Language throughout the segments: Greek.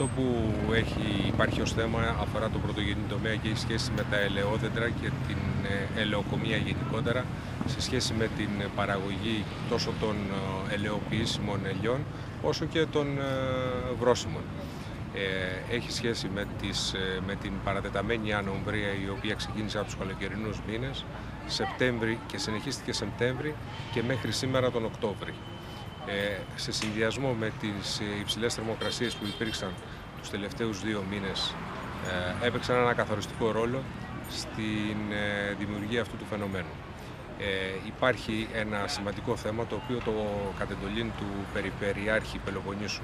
Αυτό που έχει, υπάρχει ως θέμα αφορά το πρωτογενή τομέα και έχει σχέση με τα ελαιόδεντρα και την ε, ελαιοκομεία γενικότερα σε σχέση με την παραγωγή τόσο των ε, ελαιοποιήσιμων ελιών όσο και των ε, βρώσιμων. Έχει σχέση με, τις, με την παρατεταμένη ανομβρία η οποία ξεκίνησε από τους καλοκαιρινούς μήνες Σεπτέμβρη και συνεχίστηκε Σεπτέμβρη και μέχρι σήμερα τον Οκτώβρη. Ε, σε συνδυασμό με τις ε, υψηλές θερμοκρασίες που υπήρξαν τους τελευταίους δύο μήνες ε, έπαιξαν ένα καθοριστικό ρόλο στην δημιουργία αυτού του φαινομένου. Ε, υπάρχει ένα σημαντικό θέμα το οποίο το κατεντολήν του Περιπεριάρχη Πελοποννήσου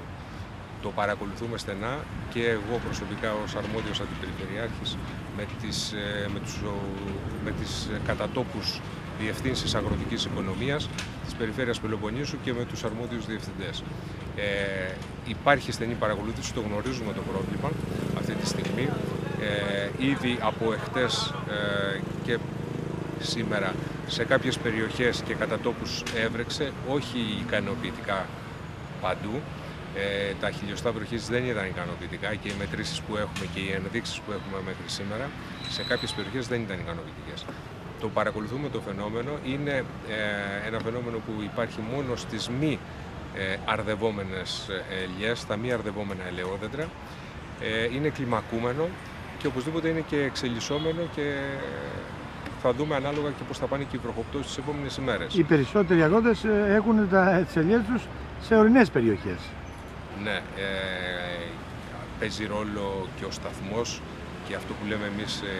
το παρακολουθούμε στενά και εγώ προσωπικά ως αρμόδιος αντιπεριφερειάρχης με τις, με τους, με τις κατατόπους διευθύνσεις αγροτικής οικονομίας της Περιφέρειας Πελοποννήσου και με τους αρμόδιους διευθυντές. Ε, υπάρχει στενή παρακολούθηση, το γνωρίζουμε το πρόβλημα αυτή τη στιγμή. Ε, ήδη από εχθές ε, και σήμερα σε κάποιες περιοχές και κατά τόπους έβρεξε, όχι ικανοποιητικά παντού. Ε, τα χιλιοστά βροχής δεν ήταν ικανοποιητικά και οι μετρήσεις που έχουμε και οι ενδείξεις που έχουμε μέχρι σήμερα σε κάποιες περιοχές δεν ήταν ικανοποιητικές το παρακολουθούμε το φαινόμενο. Είναι ε, ένα φαινόμενο που υπάρχει μόνο στις μη ε, αρδευόμενες ελιές, στα μη αρδευόμενα ελαιόδεντρα. Ε, είναι κλιμακούμενο και οπωσδήποτε είναι και εξελισσόμενο και θα δούμε ανάλογα και πώς θα πάνε και οι βροχοπτώσεις τις επόμενες ημέρες. Οι περισσότεροι αγρότες ε, έχουν τα, τις ελιές τους σε ορεινές περιοχές. Ναι, ε, παίζει ρόλο και ο σταθμός και αυτό που λέμε εμείς ε,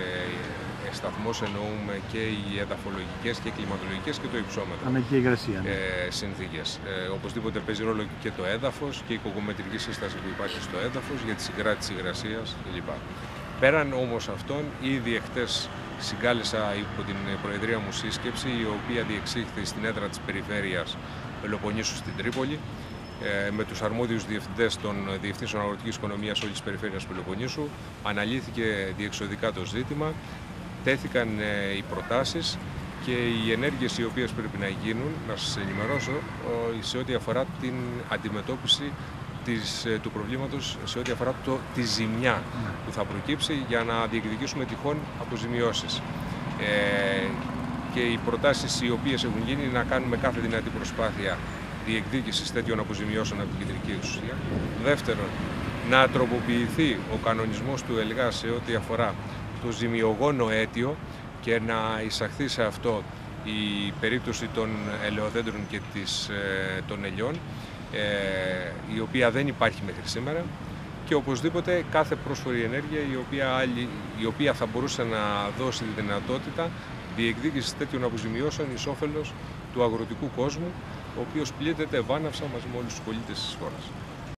ε, σταθμός εννοούμε και οι εδαφολογικές και οι κλιματολογικές και το υψόμετρο. Ανακή υγρασία. Ναι. Ε, συνθήκες. Ε, οπωσδήποτε παίζει ρόλο και το έδαφος και η κοκομετρική σύσταση που υπάρχει στο έδαφος για τη συγκράτηση υγρασίας κλπ. Πέραν όμως αυτών, ήδη εχθές συγκάλεσα υπό την Προεδρία μου σύσκεψη, η οποία διεξήχθη στην έδρα της Περιφέρειας Πελοποννήσου στην Τρίπολη, ε, με τους αρμόδιους διευθυντές των Διευθύνσεων Αγροτικής Οικονομίας όλης της Περιφέρειας Πελοποννήσου. Αναλύθηκε διεξοδικά το ζήτημα, τέθηκαν ε, οι προτάσεις και οι ενέργειες οι οποίες πρέπει να γίνουν, να σας ενημερώσω, σε ό,τι αφορά την αντιμετώπιση της, ε, του προβλήματος, σε ό,τι αφορά το, τη ζημιά ναι. που θα προκύψει για να διεκδικήσουμε τυχόν αποζημιώσεις. Ε, και οι προτάσεις οι οποίες έχουν γίνει να κάνουμε κάθε δυνατή προσπάθεια διεκδίκησης τέτοιων αποζημιώσεων από την κεντρική εξουσία. Δεύτερον, να τροποποιηθεί ο κανονισμός του ΕΛΓΑ σε ό,τι αφορά το ζημιογόνο αίτιο και να εισαχθεί σε αυτό η περίπτωση των ελαιοδέντρων και της, ε, των ελιών, ε, η οποία δεν υπάρχει μέχρι σήμερα και οπωσδήποτε κάθε πρόσφορη ενέργεια η οποία, άλλη, η οποία θα μπορούσε να δώσει τη δυνατότητα διεκδίκηση τέτοιων αποζημιώσεων εις όφελος του αγροτικού κόσμου ο οποίος πλήττεται βάναυσα μαζί με όλους τους πολίτες της χώρας.